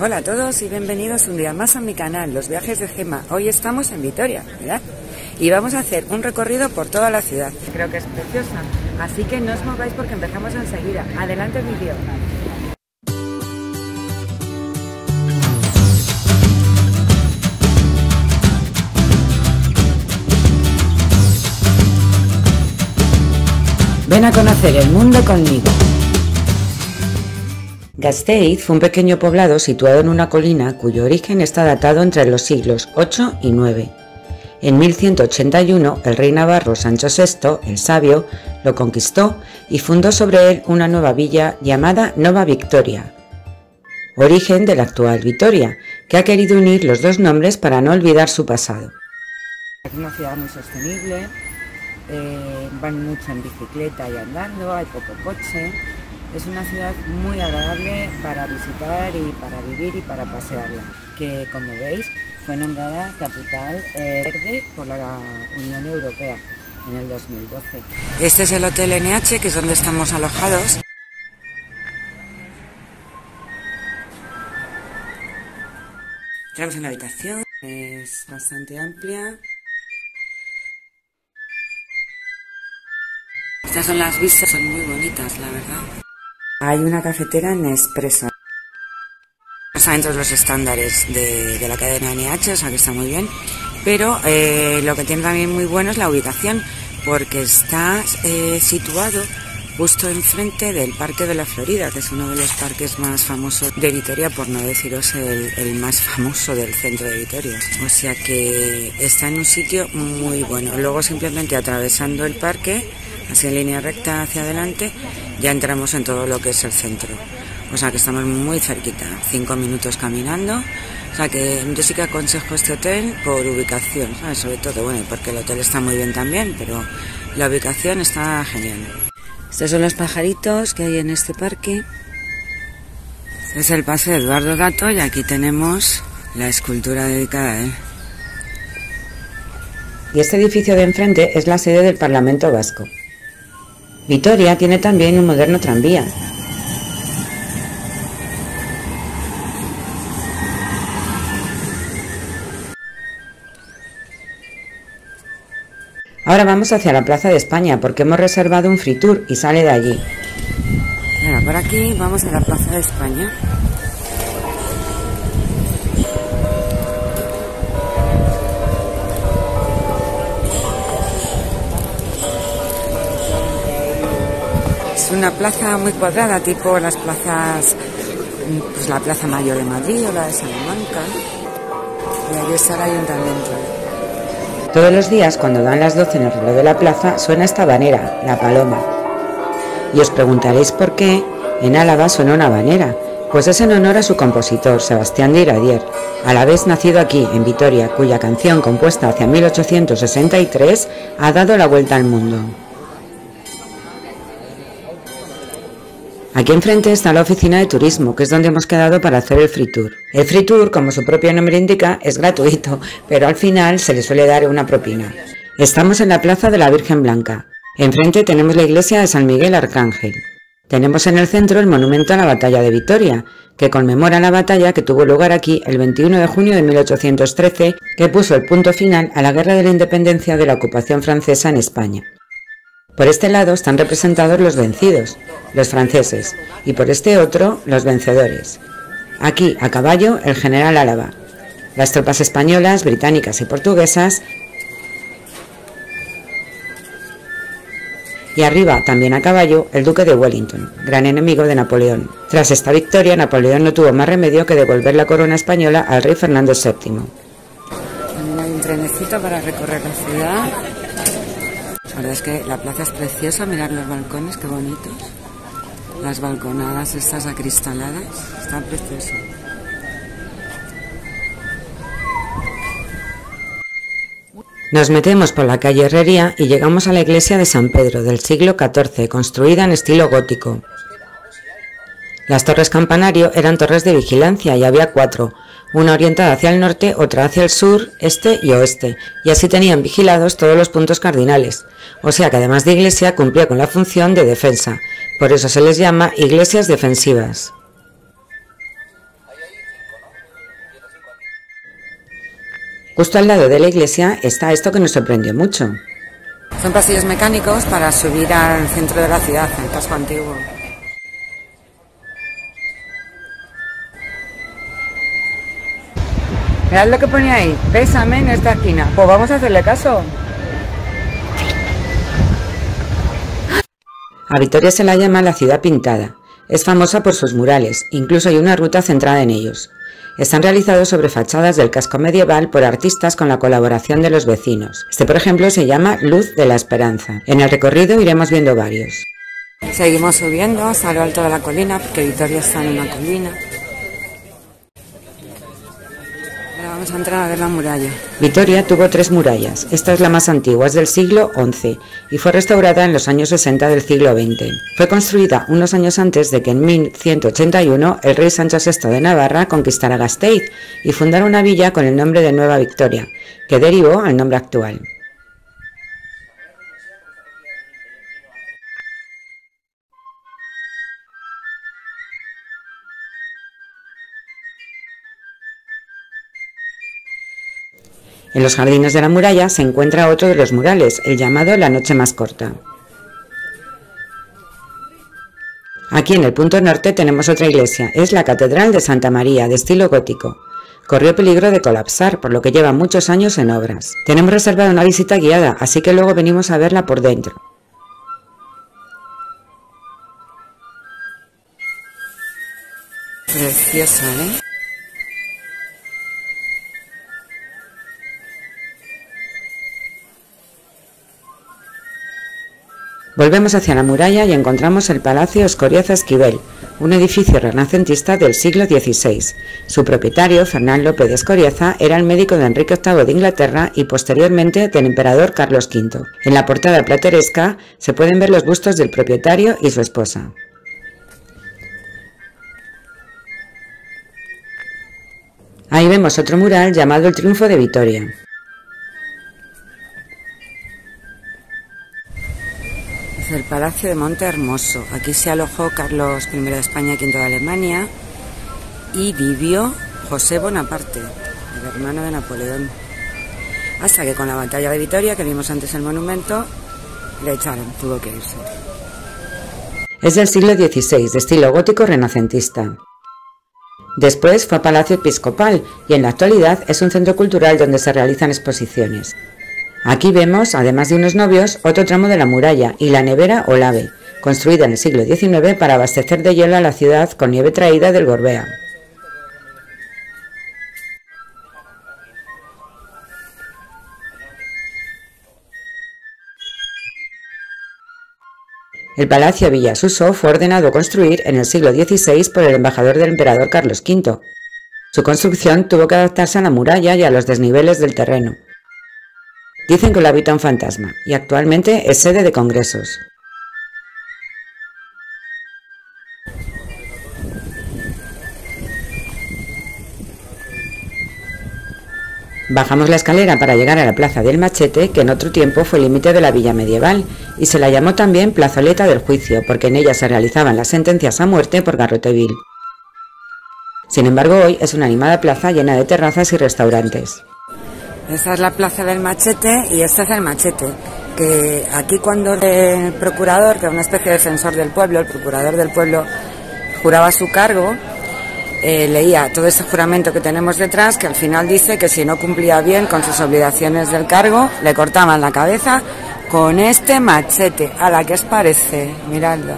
Hola a todos y bienvenidos un día más a mi canal, Los Viajes de Gema. Hoy estamos en Vitoria, ¿verdad? Y vamos a hacer un recorrido por toda la ciudad. Creo que es preciosa, así que no os mováis porque empezamos enseguida. Adelante el vídeo. Ven a conocer el mundo conmigo. Gasteiz fue un pequeño poblado situado en una colina cuyo origen está datado entre los siglos 8 y 9. En 1181 el rey navarro Sancho VI, el Sabio, lo conquistó y fundó sobre él una nueva villa llamada Nova Victoria, origen de la actual Vitoria, que ha querido unir los dos nombres para no olvidar su pasado. Es una ciudad muy sostenible, eh, van mucho en bicicleta y andando, hay poco coche. Es una ciudad muy agradable para visitar y para vivir y para pasearla, que como veis fue nombrada capital eh, verde por la Unión Europea en el 2012. Este es el Hotel NH, que es donde estamos alojados. Entramos en la habitación, es bastante amplia. Estas son las vistas, son muy bonitas, la verdad. Hay una cafetera en Espresso. Está dentro de los estándares de, la cadena NH, o sea que está muy bien. Pero eh, lo que tiene también muy bueno es la ubicación, porque está eh, situado justo enfrente del Parque de la Florida, que es uno de los parques más famosos de Vitoria, por no deciros el, el, más famoso del centro de Vitoria. O sea que está en un sitio muy bueno. Luego simplemente atravesando el parque así en línea recta hacia adelante, ya entramos en todo lo que es el centro. O sea que estamos muy cerquita, cinco minutos caminando. O sea que yo sí que aconsejo este hotel por ubicación, sobre todo, bueno, porque el hotel está muy bien también, pero la ubicación está genial. Estos son los pajaritos que hay en este parque. Este es el paseo de Eduardo Dato y aquí tenemos la escultura dedicada a él. Y este edificio de enfrente es la sede del Parlamento Vasco. Vitoria tiene también un moderno tranvía. Ahora vamos hacia la Plaza de España porque hemos reservado un free tour y sale de allí. Por aquí vamos a la Plaza de España. Una plaza muy cuadrada, tipo las plazas, pues la Plaza Mayor de Madrid o la de Salamanca. Y ahí está el ayuntamiento. Todos los días, cuando dan las 12 en el reloj de la plaza, suena esta banera, la paloma. Y os preguntaréis por qué en Álava suena una banera. Pues es en honor a su compositor, Sebastián de Iradier, a la vez nacido aquí, en Vitoria, cuya canción, compuesta hacia 1863, ha dado la vuelta al mundo. Aquí enfrente está la oficina de turismo, que es donde hemos quedado para hacer el free tour. El free tour, como su propio nombre indica, es gratuito, pero al final se le suele dar una propina. Estamos en la Plaza de la Virgen Blanca. Enfrente tenemos la iglesia de San Miguel Arcángel. Tenemos en el centro el monumento a la batalla de Vitoria, que conmemora la batalla que tuvo lugar aquí el 21 de junio de 1813, que puso el punto final a la guerra de la independencia de la ocupación francesa en España. Por este lado están representados los vencidos, los franceses, y por este otro los vencedores. Aquí, a caballo, el general Álava, las tropas españolas, británicas y portuguesas, y arriba, también a caballo, el duque de Wellington, gran enemigo de Napoleón. Tras esta victoria, Napoleón no tuvo más remedio que devolver la corona española al rey Fernando VII. hay un trenecito para recorrer la ciudad. La verdad es que la plaza es preciosa, mirar los balcones, qué bonitos. Las balconadas estas acristaladas, está precioso. Nos metemos por la calle Herrería y llegamos a la iglesia de San Pedro del siglo XIV, construida en estilo gótico. Las torres campanario eran torres de vigilancia y había cuatro, una orientada hacia el norte, otra hacia el sur, este y oeste, y así tenían vigilados todos los puntos cardinales, o sea que además de iglesia cumplía con la función de defensa, por eso se les llama iglesias defensivas. Justo al lado de la iglesia está esto que nos sorprendió mucho. Son pasillos mecánicos para subir al centro de la ciudad, al casco antiguo. Mirad lo que pone ahí, pésame en esta esquina. Pues vamos a hacerle caso. A Vitoria se la llama la ciudad pintada. Es famosa por sus murales, incluso hay una ruta centrada en ellos. Están realizados sobre fachadas del casco medieval por artistas con la colaboración de los vecinos. Este, por ejemplo, se llama Luz de la Esperanza. En el recorrido iremos viendo varios. Seguimos subiendo hasta lo alto de la colina, porque Vitoria está en una colina. Vamos a entrar a ver la muralla. Vitoria tuvo tres murallas. Esta es la más antigua, es del siglo XI y fue restaurada en los años 60 del siglo XX. Fue construida unos años antes de que en 1181 el rey Sancho VI de Navarra conquistara Gasteiz y fundara una villa con el nombre de Nueva Victoria, que derivó al nombre actual. En los jardines de la muralla se encuentra otro de los murales, el llamado La Noche Más Corta. Aquí en el punto norte tenemos otra iglesia, es la Catedral de Santa María, de estilo gótico. Corrió peligro de colapsar, por lo que lleva muchos años en obras. Tenemos reservada una visita guiada, así que luego venimos a verla por dentro. Preciosa, ¿eh? Volvemos hacia la muralla y encontramos el Palacio Escoriaza Esquivel, un edificio renacentista del siglo XVI. Su propietario, Fernán López de Escoriaza, era el médico de Enrique VIII de Inglaterra y posteriormente del emperador Carlos V. En la portada plateresca se pueden ver los bustos del propietario y su esposa. Ahí vemos otro mural llamado El Triunfo de Vitoria. El Palacio de Monte Hermoso. Aquí se alojó Carlos I de España, V de Alemania y vivió José Bonaparte, el hermano de Napoleón. Hasta que con la batalla de Vitoria, que vimos antes el monumento, le echaron, tuvo que irse. Es del siglo XVI, de estilo gótico renacentista. Después fue a Palacio Episcopal y en la actualidad es un centro cultural donde se realizan exposiciones. Aquí vemos, además de unos novios, otro tramo de la muralla y la nevera Olave, construida en el siglo XIX para abastecer de hielo a la ciudad con nieve traída del Gorbea. El Palacio Villasuso fue ordenado construir en el siglo XVI por el embajador del emperador Carlos V. Su construcción tuvo que adaptarse a la muralla y a los desniveles del terreno. Dicen que lo habita un fantasma y actualmente es sede de congresos. Bajamos la escalera para llegar a la Plaza del Machete, que en otro tiempo fue límite de la villa medieval, y se la llamó también Plazoleta del Juicio, porque en ella se realizaban las sentencias a muerte por garrote vil. Sin embargo, hoy es una animada plaza llena de terrazas y restaurantes. Esa es la plaza del machete y este es el machete. Que aquí cuando el procurador, que es una especie de defensor del pueblo, el procurador del pueblo juraba su cargo, eh, leía todo ese juramento que tenemos detrás, que al final dice que si no cumplía bien con sus obligaciones del cargo, le cortaban la cabeza con este machete. A la que os parece, miradlo.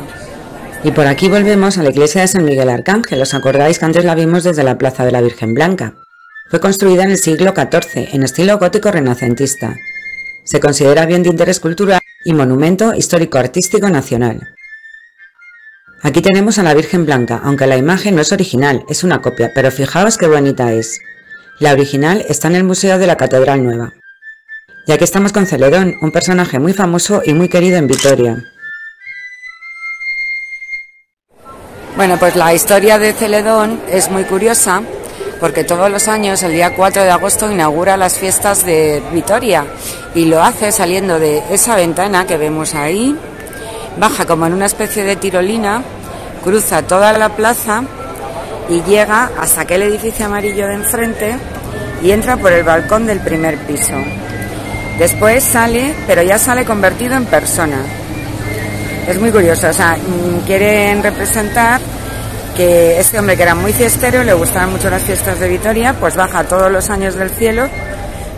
Y por aquí volvemos a la iglesia de San Miguel Arcángel. ¿Os acordáis que antes la vimos desde la plaza de la Virgen Blanca? Fue construida en el siglo XIV en estilo gótico renacentista. Se considera bien de interés cultural y monumento histórico-artístico nacional. Aquí tenemos a la Virgen Blanca, aunque la imagen no es original, es una copia, pero fijaos qué bonita es. La original está en el Museo de la Catedral Nueva. Y aquí estamos con Celedón, un personaje muy famoso y muy querido en Vitoria. Bueno, pues la historia de Celedón es muy curiosa porque todos los años, el día 4 de agosto, inaugura las fiestas de Vitoria y lo hace saliendo de esa ventana que vemos ahí, baja como en una especie de tirolina, cruza toda la plaza y llega hasta aquel edificio amarillo de enfrente y entra por el balcón del primer piso. Después sale, pero ya sale convertido en persona. Es muy curioso, o sea, mm, quieren representar que este hombre que era muy fiestero, le gustaban mucho las fiestas de Vitoria, pues baja todos los años del cielo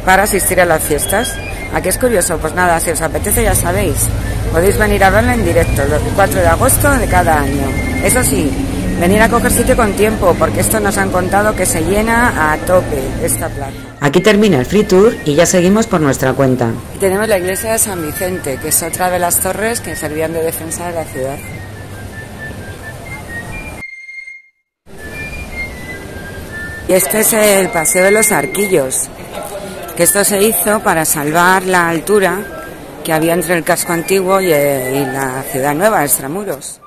para asistir a las fiestas. Aquí es curioso, pues nada, si os apetece ya sabéis, podéis venir a verla en directo el 4 de agosto de cada año. Eso sí, venir a coger sitio con tiempo, porque esto nos han contado que se llena a tope esta plaza. Aquí termina el free tour y ya seguimos por nuestra cuenta. Y tenemos la iglesia de San Vicente, que es otra de las torres que servían de defensa de la ciudad. Y este es el Paseo de los Arquillos, que esto se hizo para salvar la altura que había entre el casco antiguo y, eh, la ciudad nueva, Extramuros.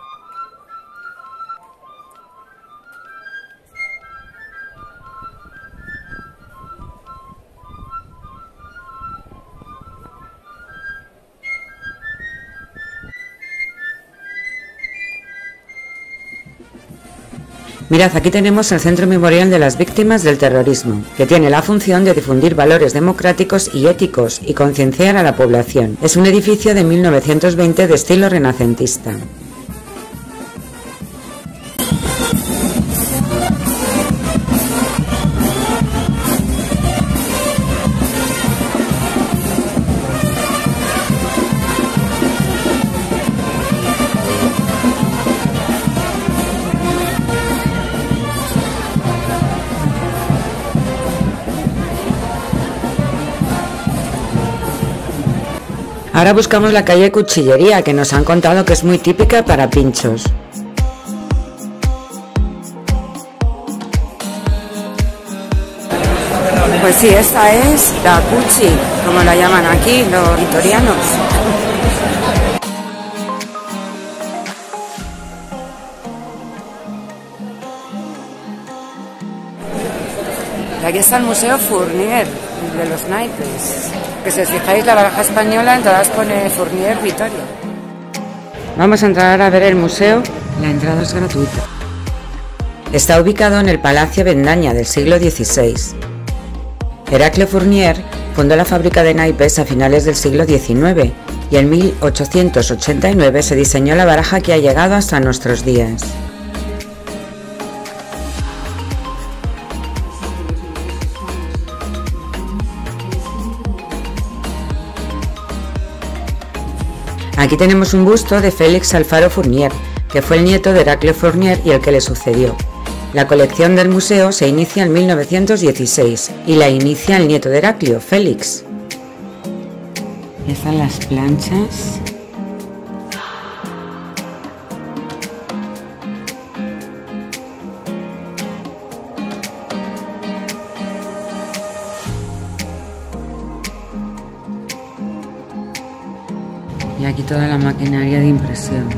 Mirad, aquí tenemos el Centro Memorial de las Víctimas del Terrorismo, que tiene la función de difundir valores democráticos y éticos y concienciar a la población. Es un edificio de 1920 de estilo renacentista. Ahora buscamos la calle Cuchillería, que nos han contado que es muy típica para pinchos. Pues sí, esta es la Cuchi, como la llaman aquí los vitorianos. Aquí está el Museo Fournier de los naipes que si os fijáis la baraja española en todas pone Fournier Vitoria. Vamos a entrar a ver el museo, la entrada es gratuita. Está ubicado en el Palacio Vendaña del siglo XVI. Heraclio Fournier fundó la fábrica de naipes a finales del siglo XIX y en 1889 se diseñó la baraja que ha llegado hasta nuestros días. Aquí tenemos un busto de Félix Alfaro Fournier, que fue el nieto de Heraclio Fournier y el que le sucedió. La colección del museo se inicia en 1916 y la inicia el nieto de Heraclio, Félix. Están las planchas toda la maquinaria de impresión.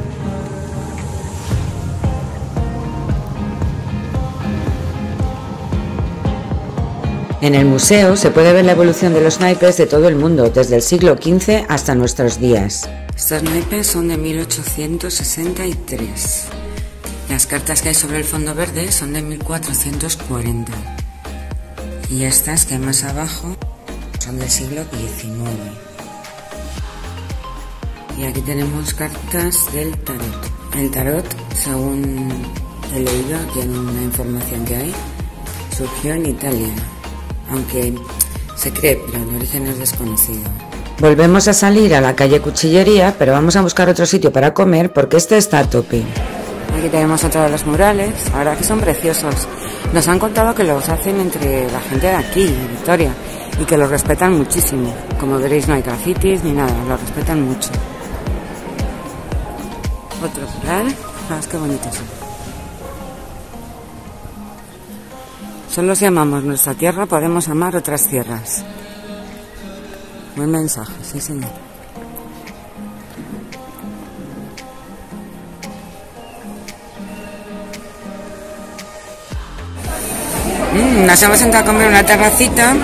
En el museo se puede ver la evolución de los naipes de todo el mundo, desde el siglo XV hasta nuestros días. Estos naipes son de 1863. Las cartas que hay sobre el fondo verde son de 1440. Y estas que hay más abajo son del siglo XIX. Y aquí tenemos cartas del tarot. El tarot, según he leído, tiene una información que hay, surgió en Italia, aunque se cree, pero el origen es desconocido. Volvemos a salir a la calle Cuchillería, pero vamos a buscar otro sitio para comer porque este está a tope. Aquí tenemos otro de los murales, la verdad que son preciosos. Nos han contado que los hacen entre la gente de aquí, en Victoria, y que los respetan muchísimo. Como veréis no hay grafitis ni nada, los respetan mucho. Otro mural. Ah, qué bonitos son. Solo si amamos nuestra tierra podemos amar otras tierras. Buen mensaje, sí señor. Mm, nos hemos sentado a comer una terracita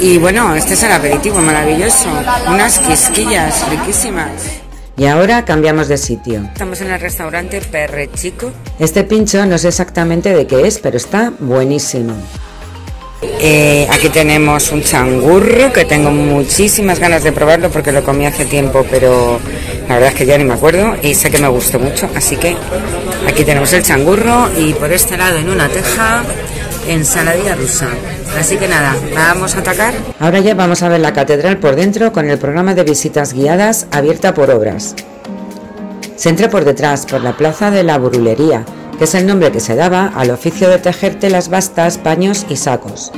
y bueno, este es el aperitivo maravilloso. Unas quisquillas riquísimas. Y ahora cambiamos de sitio. Estamos en el restaurante Perre Chico. Este pincho no sé exactamente de qué es, pero está buenísimo. Eh, aquí tenemos un changurro que tengo muchísimas ganas de probarlo porque lo comí hace tiempo, pero la verdad es que ya ni me acuerdo y sé que me gustó mucho. Así que aquí tenemos el changurro y por este lado en una teja ensaladilla rusa. Así que nada, vamos a atacar. Ahora ya vamos a ver la catedral por dentro con el programa de visitas guiadas abierta por obras. Se entra por detrás, por la plaza de la burulería, que es el nombre que se daba al oficio de tejer telas bastas, paños y sacos.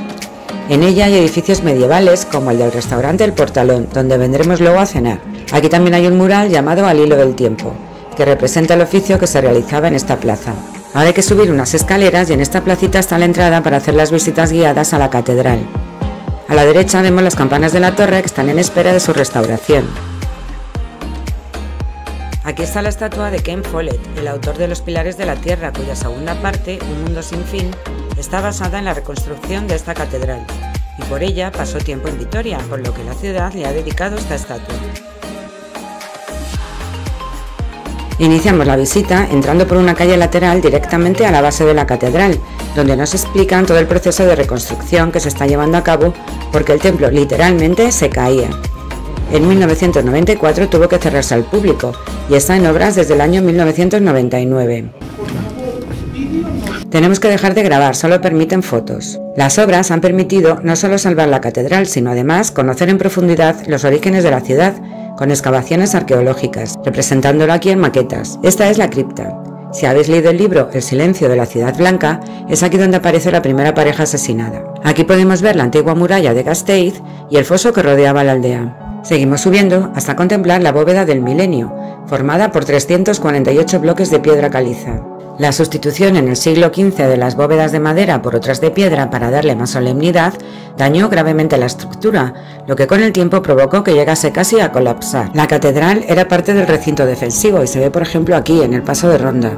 En ella hay edificios medievales como el del restaurante El Portalón, donde vendremos luego a cenar. Aquí también hay un mural llamado Al hilo del tiempo, que representa el oficio que se realizaba en esta plaza. Ahora hay que subir unas escaleras y en esta placita está la entrada para hacer las visitas guiadas a la catedral. A la derecha vemos las campanas de la torre que están en espera de su restauración. Aquí está la estatua de Ken Follett, el autor de Los Pilares de la Tierra, cuya segunda parte, Un Mundo Sin Fin, está basada en la reconstrucción de esta catedral, y por ella pasó tiempo en Vitoria, por lo que la ciudad le ha dedicado esta estatua. Iniciamos la visita entrando por una calle lateral directamente a la base de la catedral, donde nos explican todo el proceso de reconstrucción que se está llevando a cabo porque el templo literalmente se caía. En 1994 tuvo que cerrarse al público y está en obras desde el año 1999. Tenemos que dejar de grabar, solo permiten fotos. Las obras han permitido no solo salvar la catedral, sino además conocer en profundidad los orígenes de la ciudad con excavaciones arqueológicas, representándolo aquí en maquetas. Esta es la cripta. Si habéis leído el libro El silencio de la ciudad blanca, es aquí donde aparece la primera pareja asesinada. Aquí podemos ver la antigua muralla de Gasteiz y el foso que rodeaba la aldea. Seguimos subiendo hasta contemplar la bóveda del milenio, formada por 348 bloques de piedra caliza. La sustitución en el siglo XV de las bóvedas de madera por otras de piedra para darle más solemnidad dañó gravemente la estructura, lo que con el tiempo provocó que llegase casi a colapsar. La catedral era parte del recinto defensivo y se ve por ejemplo aquí en el paso de ronda.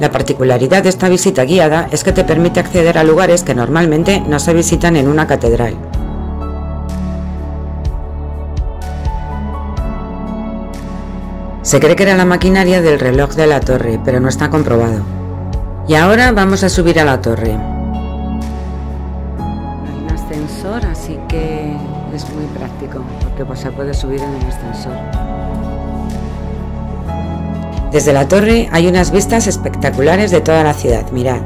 La particularidad de esta visita guiada es que te permite acceder a lugares que normalmente no se visitan en una catedral. Se cree que era la maquinaria del reloj de la torre, pero no está comprobado. Y ahora vamos a subir a la torre. Hay un ascensor, así que es muy práctico, porque pues se puede subir en el ascensor. Desde la torre hay unas vistas espectaculares de toda la ciudad, mirad.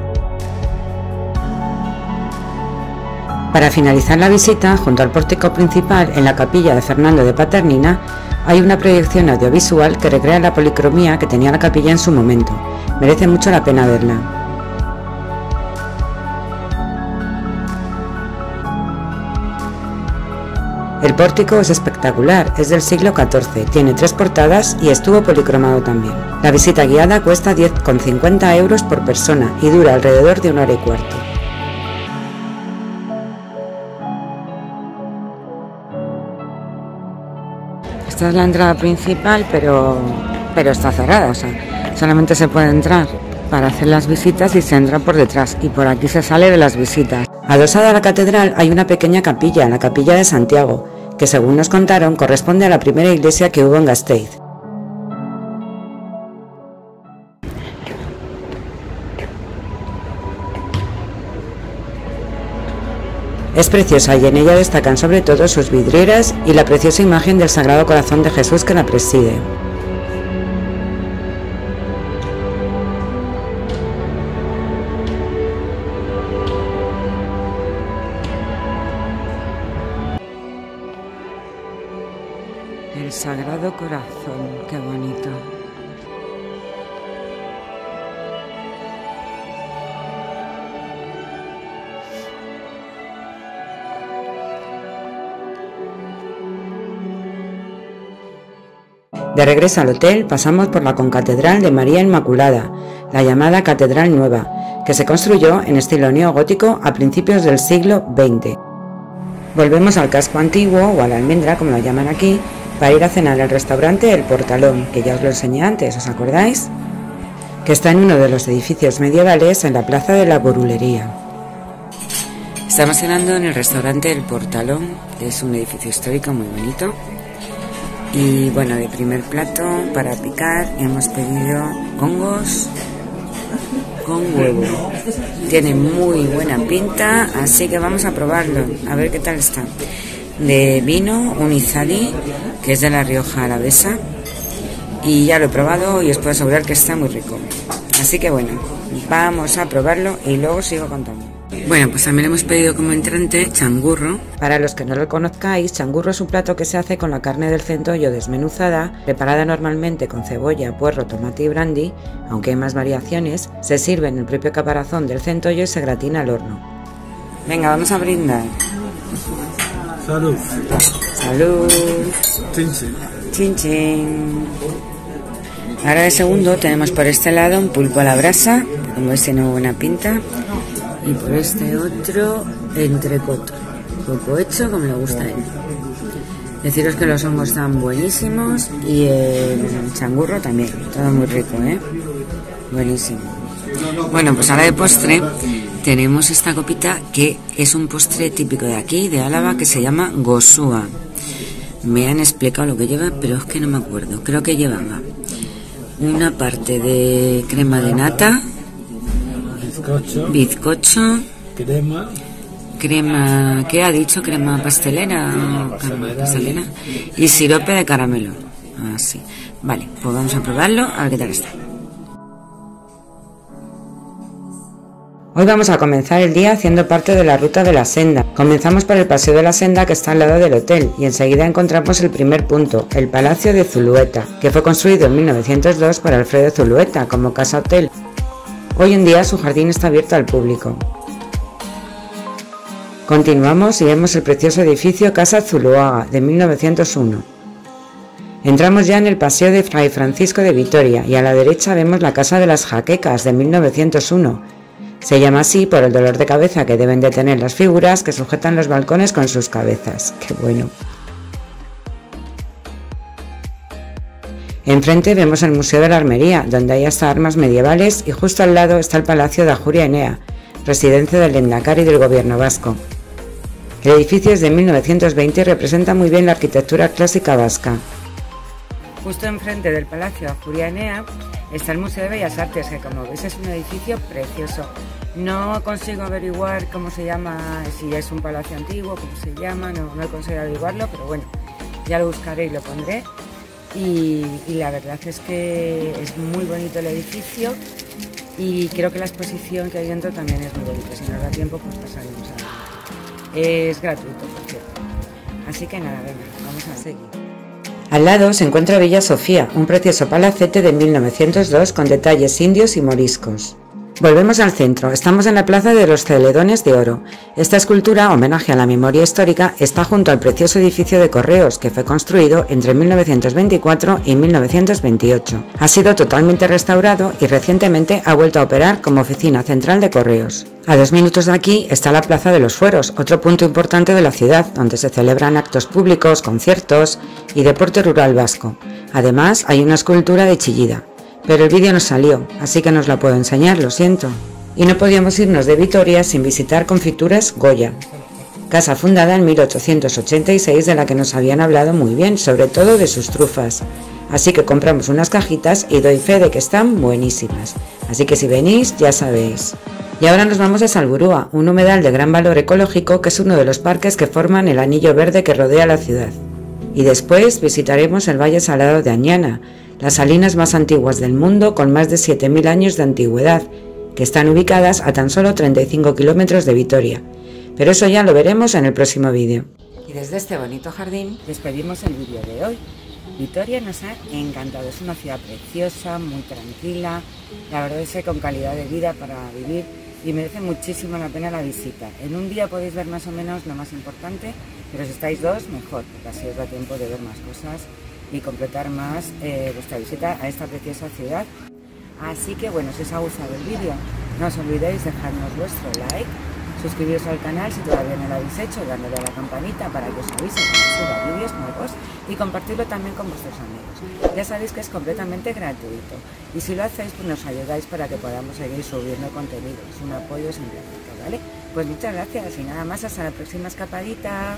Para finalizar la visita, junto al pórtico principal en la capilla de Fernando de Paternina, hay una proyección audiovisual que recrea la policromía que tenía la capilla en su momento. Merece mucho la pena verla. El pórtico es espectacular, es del siglo XIV, tiene tres portadas y estuvo policromado también. La visita guiada cuesta 10,50 euros por persona y dura alrededor de una hora y cuarto. Esta es la entrada principal, pero, pero está cerrada, o sea, solamente se puede entrar para hacer las visitas y se entra por detrás y por aquí se sale de las visitas. Adosada a la catedral hay una pequeña capilla, la capilla de Santiago, que según nos contaron corresponde a la primera iglesia que hubo en Gasteiz. Es preciosa y en ella destacan sobre todo sus vidrieras y la preciosa imagen del Sagrado Corazón de Jesús que la preside. El Sagrado Corazón, qué bonito. De regreso al hotel pasamos por la concatedral de María Inmaculada, la llamada Catedral Nueva, que se construyó en estilo neogótico a principios del siglo XX. Volvemos al casco antiguo o a la almendra, como lo llaman aquí, para ir a cenar al restaurante El Portalón, que ya os lo enseñé antes, ¿os acordáis? Que está en uno de los edificios medievales en la plaza de la Borulería. Estamos cenando en el restaurante El Portalón, que es un edificio histórico muy bonito. Y bueno, de primer plato para picar hemos pedido hongos con huevo. Tiene muy buena pinta, así que vamos a probarlo, a ver qué tal está. De vino, un Izali, que es de la Rioja Alavesa, y ya lo he probado y os puedo asegurar que está muy rico. Así que bueno, vamos a probarlo y luego sigo contando. Bueno, pues también hemos pedido como entrante changurro. Para los que no lo conozcáis, changurro es un plato que se hace con la carne del centollo desmenuzada, preparada normalmente con cebolla, puerro, tomate y brandy, aunque hay más variaciones, se sirve en el propio caparazón del centollo y se gratina al horno. Venga, vamos a brindar. Salud. Salud. Chin chin. Ahora de segundo tenemos por este lado un pulpo a la brasa, como veis tiene buena pinta. Y por este otro, entrecot. Poco hecho, como le gusta a él. Deciros que los hongos están buenísimos y el changurro también. Todo muy rico, ¿eh? Buenísimo. Bueno, pues ahora de postre tenemos esta copita que es un postre típico de aquí, de Álava, que se llama gosúa. Me han explicado lo que lleva, pero es que no me acuerdo. Creo que llevaba una parte de crema de nata, Bizcocho. bizcocho, Crema. crema, ¿qué ha dicho? Crema pastelera, crema pastelera y sirope de caramelo. Así. Vale, pues vamos a probarlo, a ver qué tal está. Hoy vamos a comenzar el día haciendo parte de la ruta de la senda. Comenzamos por el paseo de la senda que está al lado del hotel y enseguida encontramos el primer punto, el Palacio de Zulueta, que fue construido en 1902 por Alfredo Zulueta como casa hotel. Hoy en día su jardín está abierto al público. Continuamos y vemos el precioso edificio Casa Zuluaga de 1901. Entramos ya en el Paseo de Fray Francisco de Vitoria y a la derecha vemos la Casa de las Jaquecas de 1901. Se llama así por el dolor de cabeza que deben de tener las figuras que sujetan los balcones con sus cabezas. ¡Qué bueno! Enfrente vemos el Museo de la Armería, donde hay hasta armas medievales, y justo al lado está el Palacio de Ajuria Enea, residencia del Endacari del gobierno vasco. El edificio es de 1920 y representa muy bien la arquitectura clásica vasca. Justo enfrente del Palacio Ajuria Enea está el Museo de Bellas Artes, que como veis es un edificio precioso. No consigo averiguar cómo se llama, si es un palacio antiguo, cómo se llama, no, no he conseguido averiguarlo, pero bueno, ya lo buscaré y lo pondré. Y, la verdad es que es muy bonito el edificio y creo que la exposición que hay dentro también es muy bonita. Si nos da tiempo, pues pasaremos a. Es gratuito, por cierto. Así que nada, venga, vamos a seguir. Al lado se encuentra Villa Sofía, un precioso palacete de 1902 con detalles indios y moriscos. Volvemos al centro, estamos en la Plaza de los Celedones de Oro. Esta escultura, homenaje a la memoria histórica, está junto al precioso edificio de correos que fue construido entre 1924 y 1928. Ha sido totalmente restaurado y recientemente ha vuelto a operar como oficina central de correos. A dos minutos de aquí está la Plaza de los Fueros, otro punto importante de la ciudad, donde se celebran actos públicos, conciertos y deporte rural vasco. Además, hay una escultura de Chillida. Pero el vídeo no salió, así que no os la puedo enseñar, lo siento. Y no podíamos irnos de Vitoria sin visitar Confituras Goya, casa fundada en 1886 de la que nos habían hablado muy bien, sobre todo de sus trufas. Así que compramos unas cajitas y doy fe de que están buenísimas. Así que si venís, ya sabéis. Y ahora nos vamos a Salburúa, un humedal de gran valor ecológico que es uno de los parques que forman el anillo verde que rodea la ciudad. Y después visitaremos el Valle Salado de Añana, las salinas más antiguas del mundo con más de 7.000 años de antigüedad, que están ubicadas a tan solo 35 kilómetros de Vitoria. Pero eso ya lo veremos en el próximo vídeo. Y desde este bonito jardín despedimos el vídeo de hoy. Vitoria nos ha encantado, es una ciudad preciosa, muy tranquila, la verdad es que con calidad de vida para vivir y merece muchísimo la pena la visita. En un día podéis ver más o menos lo más importante, pero si estáis dos, mejor, porque así os da tiempo de ver más cosas y completar más eh, vuestra visita a esta preciosa ciudad. Así que bueno, si os ha gustado el vídeo, no os olvidéis dejarnos vuestro like, suscribiros al canal si todavía no lo habéis hecho, dándole a la campanita para que os avise cuando suba vídeos nuevos y compartirlo también con vuestros amigos. Ya sabéis que es completamente gratuito y si lo hacéis pues nos ayudáis para que podamos seguir subiendo contenido. Es un apoyo simplemente, ¿vale? Pues muchas gracias y nada más, hasta la próxima escapadita.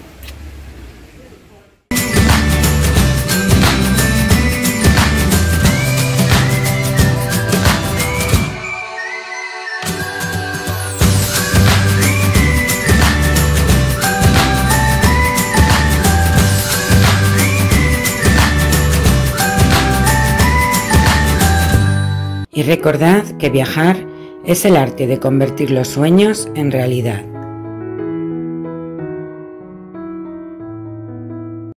Y recordad que viajar es el arte de convertir los sueños en realidad.